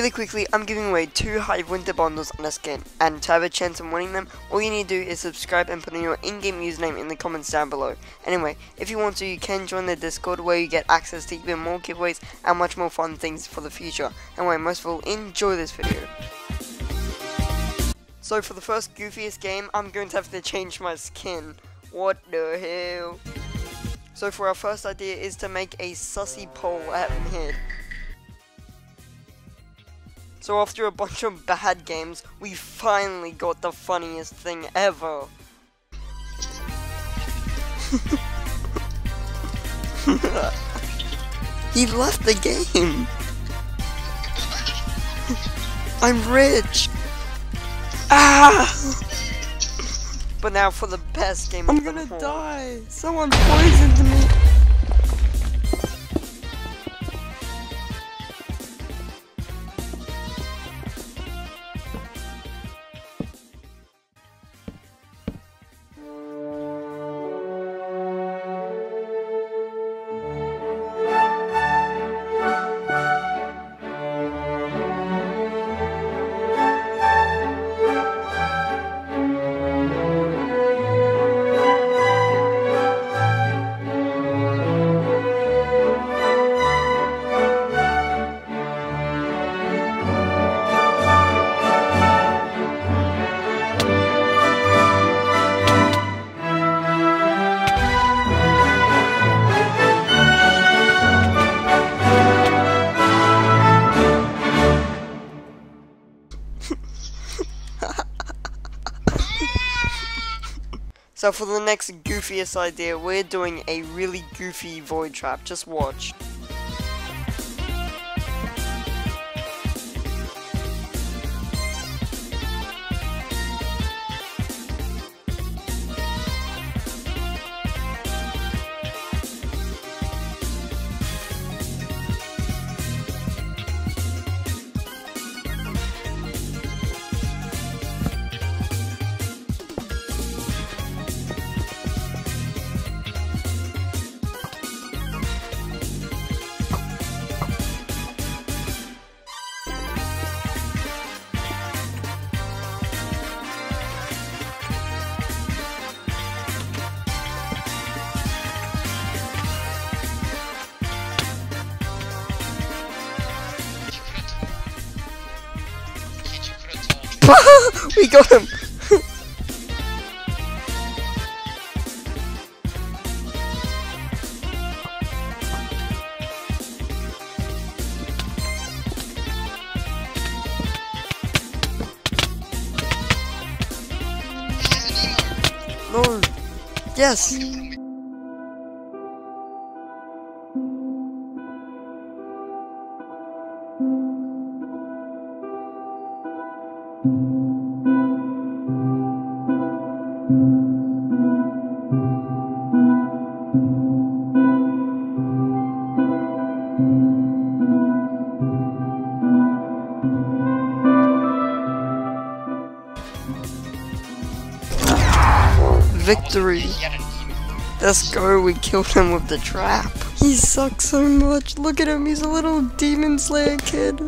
Really quickly, I'm giving away two Hive Winter Bundles and a skin, and to have a chance of winning them, all you need to do is subscribe and put in your in-game username in the comments down below. Anyway, if you want to, you can join the Discord where you get access to even more giveaways and much more fun things for the future. Anyway, most of all, enjoy this video. So for the first goofiest game, I'm going to have to change my skin. What the hell? So for our first idea is to make a sussy pole at mid. So after a bunch of bad games, we finally got the funniest thing ever. he left the game. I'm rich. Ah! But now for the best game. I'm gonna die. Someone poisoned me. So for the next goofiest idea, we're doing a really goofy void trap. Just watch. we got him! no! Yes! Victory! Let's go, we killed him with the trap. He sucks so much. Look at him, he's a little demon slayer kid.